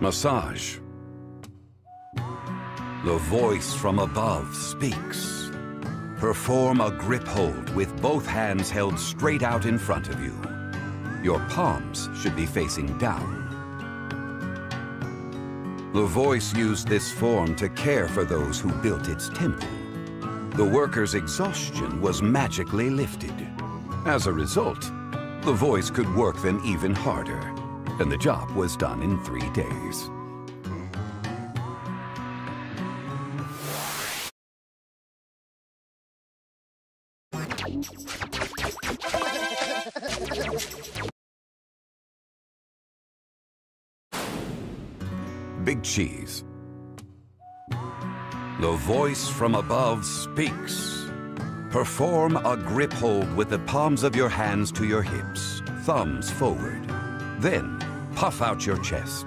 Massage. The voice from above speaks. Perform a grip hold with both hands held straight out in front of you. Your palms should be facing down. The voice used this form to care for those who built its temple. The workers' exhaustion was magically lifted. As a result, the voice could work them even harder, and the job was done in three days. Big Cheese. The voice from above speaks. Perform a grip hold with the palms of your hands to your hips, thumbs forward. Then, puff out your chest.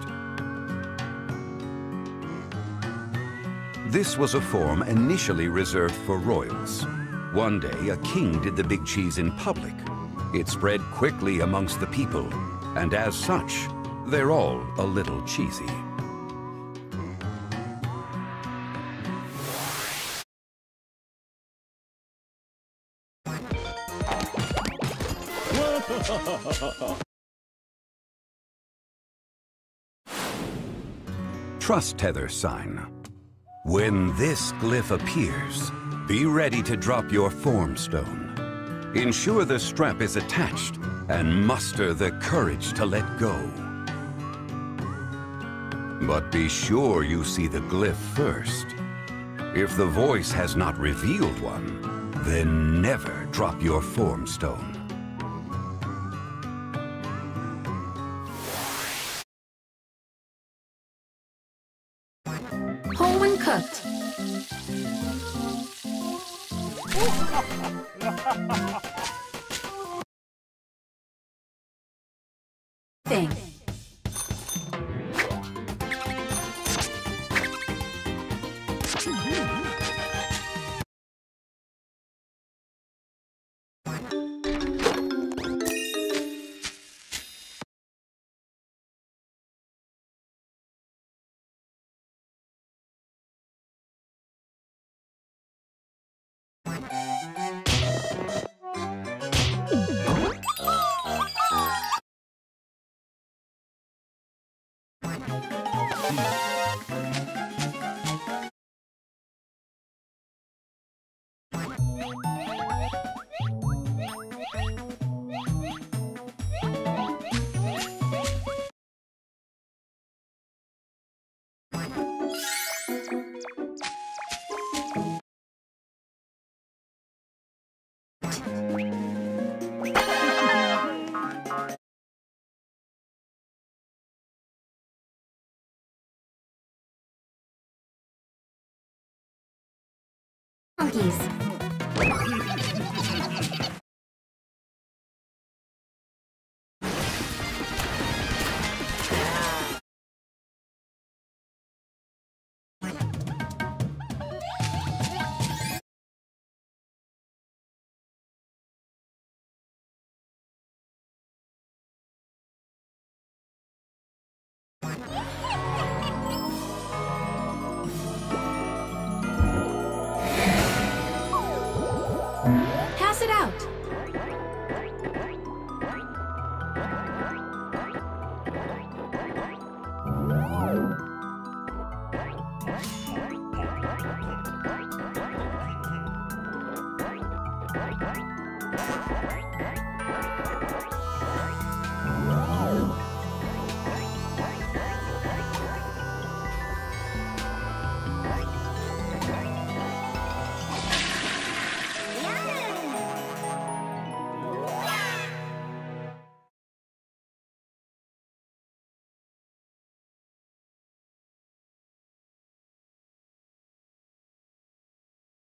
This was a form initially reserved for royals. One day, a king did the big cheese in public. It spread quickly amongst the people, and as such, they're all a little cheesy. Trust Tether sign. When this glyph appears, be ready to drop your form stone. Ensure the strap is attached and muster the courage to let go. But be sure you see the glyph first. If the voice has not revealed one, then never drop your form stone. Whole and cooked. Thing. Monkeys.